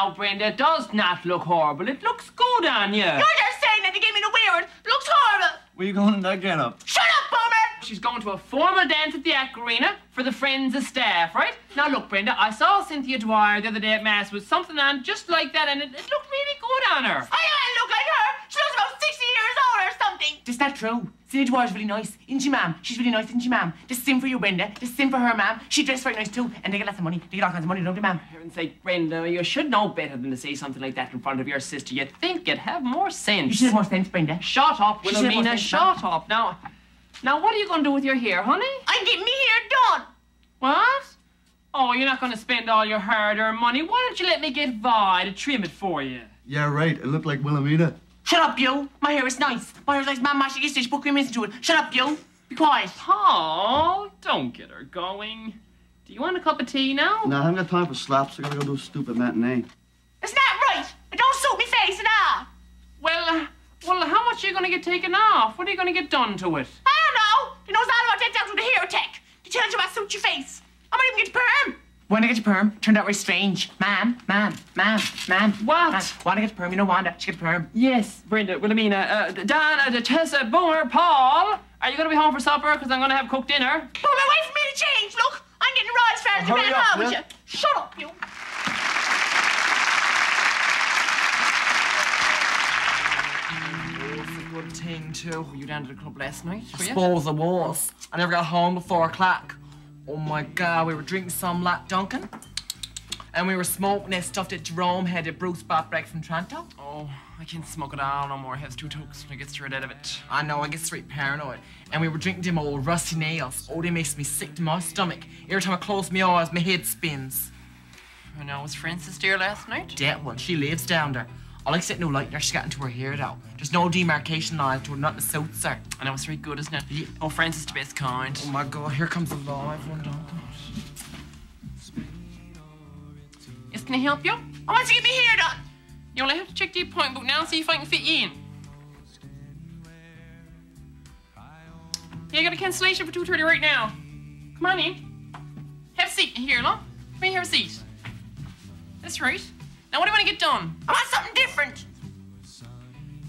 now, Brenda. It does not look horrible. It looks good on you. You're just saying that to give me the weird. Looks horrible. Where you going in that get up? Shut up, Boomer. She's going to a formal dance at the Aquarena for the friends of staff, right? Now, look, Brenda, I saw Cynthia Dwyer the other day at Mass with something on just like that, and it, it looked really good on her. I don't look like her. She looks about 60 years old or something. Is that true? Cynthia Dwyer's really nice, isn't she, ma'am? She's really nice, isn't she, ma'am? This is same for you, Brenda. This is same for her, ma'am. She dressed very nice too, and they get lots of money. They get all kinds of money, don't they, ma'am? For heaven's sake, Brenda, you should know better than to say something like that in front of your sister. You'd think you'd have more sense. You should have more sense, Brenda. Shut up, She should have more Wilhelmina. Shut up. Now, now, what are you going to do with your hair, honey? I'm getting me hair done. What? Oh, you're not going to spend all your hard-earned money. Why don't you let me get Vi to trim it for you? Yeah, right. It looked like Wilhelmina. Shut up, you. My hair is nice. My hair is nice, ma'am. She used to put cream into it. Shut up, you. Be quiet. Paul, don't get her going. Do you want a cup of tea now? Nah, I haven't got time for slaps. I gotta go do a stupid matinee. It's not right. It don't suit me face at all. Well, uh, well, how much are you going to get taken off? What are you going to get done to it? I don't know. He knows all about that down to the hair tech. He tell you what suits your face. I might even get your perm. Wanna get your perm? Turned out very strange. Ma'am, ma'am, ma'am, ma'am. What? Ma'am, wanna get your perm? You know Wanda. She get perm. Yes, Brenda, Wilhelmina, uh, Dan, uh, Tessa, Boomer, Paul. Are you going to be home for supper? Because I'm going to have cooked dinner. Boomer, wait for me to change. Look, I'm getting raw as far as hurry Japan up, Hall yeah? you. Shut up, you. It's a good thing, too. Were you down to the club last night? I suppose I was. I never got home before four o'clock. Oh my god, we were drinking some like Duncan. And we were smoking that stuff that Jerome had that Bruce brought back from Toronto. Oh, I can't smoke it all no more. It has two tokes. I get straight out of it. I know, I get straight paranoid. And we were drinking them old rusty nails. Oh, they makes me sick to my stomach. Every time I close my eyes, my head spins. I know, was Frances there last night? That one, she lives down there. I like that new light there, she's got into her hair though. There's no demarcation line to her, not the suits her. I know, it's very good, isn't it? Yeah. Oh, Frances the best kind. Oh my god, here comes a live one, Duncan. Yes, can I help you? I want to get me hair done. You only have to check the appointment book now and see if I can fit you in. Yeah, I got a cancellation for 2.30 right now. Come on in. Have a seat here, look. Come here, have a seat. That's right. Now, what do you want to get done? I want something different.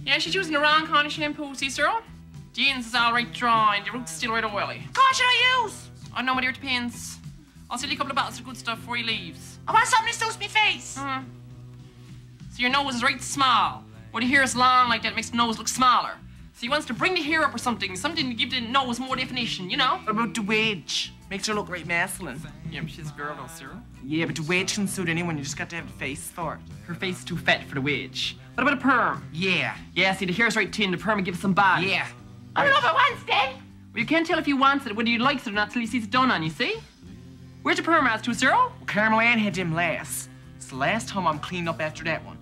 Yeah, she's using the wrong kind of shampoo, see, Cyril? The ends is all right dry and the roots still right oily. What should I use? I know, my dear, it depends. I'll sell you a couple of bottles of good stuff before he leaves. I want something that suits my face. Uh-huh. So your nose is right small. What you hear is long like that, it makes the nose look smaller. So he wants to bring the hair up or something, something to give the nose more definition, you know? What about the wedge? Makes her look right masculine. Yeah, but she's a girl though, Cyril. Yeah, but the wedge can suit anyone, you just got to have the face for it. Her face is too fat for the wedge. What about a perm? Yeah. Yeah, see, the hair's right thin, the perm will give it some body. Yeah. I don't know if I want that. Well, you can't tell if he wants it, whether he likes it or not, till he sees it done on, you see? Where's your perm at, to, Cyril? Well, Carmel Ann had them last. It's the last time I'm cleaning up after that one.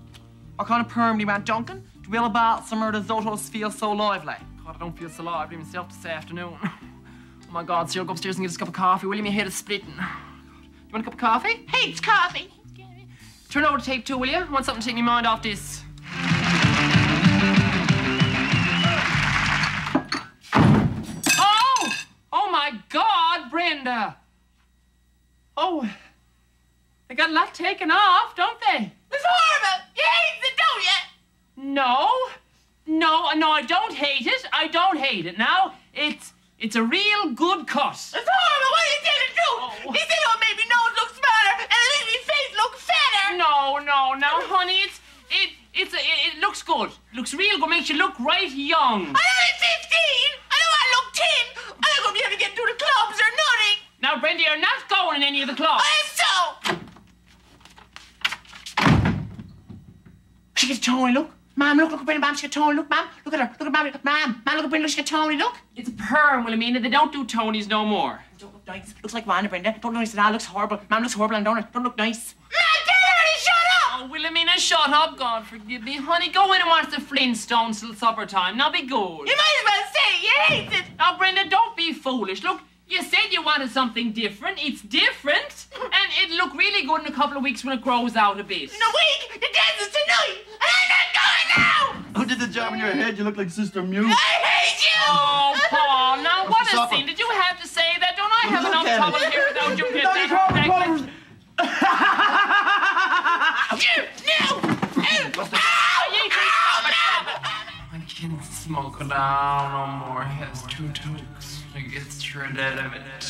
What kind of perm do you want, Duncan? Balsam or does Zotos feel so lively? God, I don't feel so lively myself this afternoon. Oh my God, Cyril, go upstairs and get us a cup of coffee, will you? My head is splitting. God. Do you want a cup of coffee? Hates coffee. Turn over the tape too, will you? I want something to take my mind off this. Oh! Oh my God, Brenda! Oh, they got a lot taken off, don't they? It's horrible. You hate it, don't you? No, no, no, I don't hate it. I don't hate it. Now, it's it's a real good cut. It's horrible. What are you telling the truth? Oh. He said oh, it make me nose look smaller and it make me face look fatter. No, no, no, honey, it's it it's a, it, it looks good. Looks real good. Makes you look right young. I'm only 15. I don't want to look 10. I'm not going to be able to get to the clubs or nothing. Now, Brenda, you're not going in any of the clubs. I am so. She gets Toni, look. Ma'am, look, look at Brenda, ma'am, she got Toni, look, ma'am. Look at her, look at ma'am, ma'am, ma'am, look at Brenda, she got Toni, look. It's a perm, Wilhelmina. They don't do Tonis no more. Don't look nice. Looks like Wanda, Brenda. Don't look nice at all. Looks horrible. Ma'am looks horrible and don't it? Don't look nice. Man, tell her to shut up. Oh, Wilhelmina, shut up. God forgive me. Honey, go in and watch the Flintstones till supper time. Now be good. You might as well say. You hate it. Now, Brenda, don't be foolish. Look, you said you wanted something different. It's different. And it'll look really good in a couple of weeks when it grows out a bit. In a week, the dance did the job in your head. You look like Sister Muse. I hate you! Oh, Paul, now what a scene. Did you have to say that? Don't I have look enough trouble it. here without you getting that You No! I can't smoke it out no more. It has two tokes. It gets shredded of it.